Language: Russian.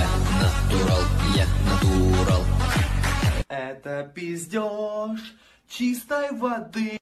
Я натурал, я натурал. Это пиздеж чистой воды.